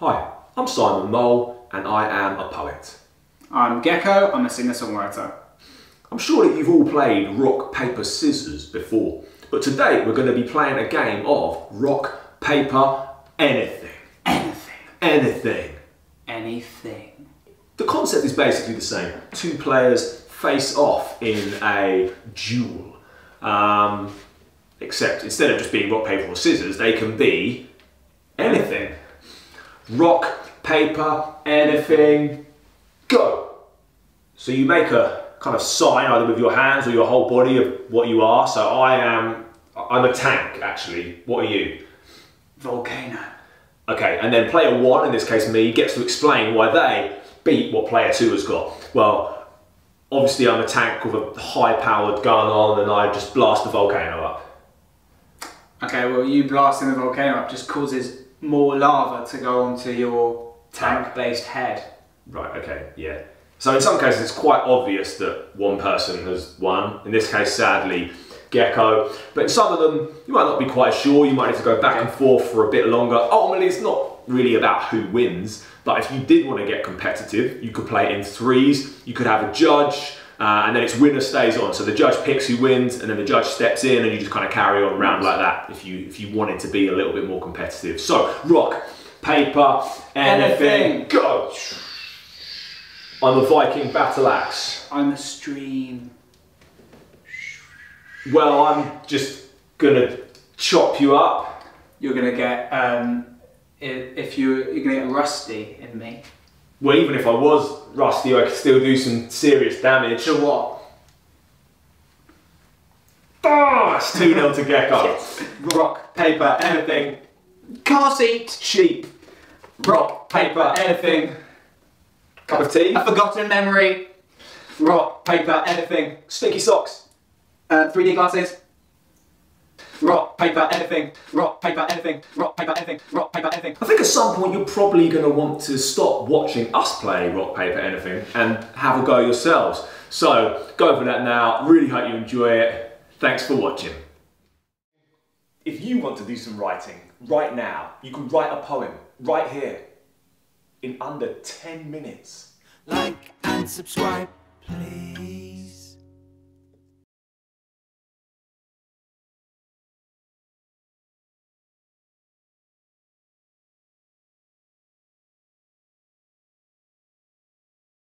Hi, I'm Simon Mole and I am a poet. I'm Gecko, I'm a singer-songwriter. I'm sure that you've all played rock, paper, scissors before, but today we're going to be playing a game of rock, paper, anything. Anything. Anything. Anything. The concept is basically the same. Two players face off in a duel. Um, except instead of just being rock, paper, or scissors, they can be. Rock, paper, anything, go. So you make a kind of sign either with your hands or your whole body of what you are. So I am, I'm a tank actually. What are you? Volcano. Okay, and then player one, in this case me, gets to explain why they beat what player two has got. Well, obviously I'm a tank with a high-powered gun on and I just blast the volcano up. Okay, well you blasting the volcano up just causes more lava to go onto your tank-based head. Right, okay, yeah. So in some cases it's quite obvious that one person has won. In this case, sadly, Gecko. But in some of them, you might not be quite sure. You might need to go back and forth for a bit longer. Ultimately, it's not really about who wins. But if you did want to get competitive, you could play it in threes. You could have a judge, uh, and then it's winner stays on. So the judge picks who wins, and then the judge steps in, and you just kind of carry on around like that. If you if you wanted to be a little bit more competitive. So rock, paper, anything, Anything. go. I'm a Viking battle axe. I'm a stream. Well, I'm just gonna chop you up. You're gonna get, um, if you, you're gonna get rusty in me. Well, even if I was rusty, I could still do some serious damage. So what? Ah, it's 2 0 to Gecko. Rock, paper, anything. Car seat. Sheep. Rock, paper, anything. Cup of tea. A forgotten memory. Rock, paper, anything. Sticky socks. Uh, 3D glasses. Rock, paper, anything. Rock, paper, anything. Rock, paper, anything. Rock, paper, anything. I think at some point you're probably going to want to stop watching us play rock, paper, anything and have a go yourselves. So go for that now. Really hope you enjoy it. Thanks for watching. If you want to do some writing right now, you can write a poem right here in under 10 minutes. like and subscribe, please.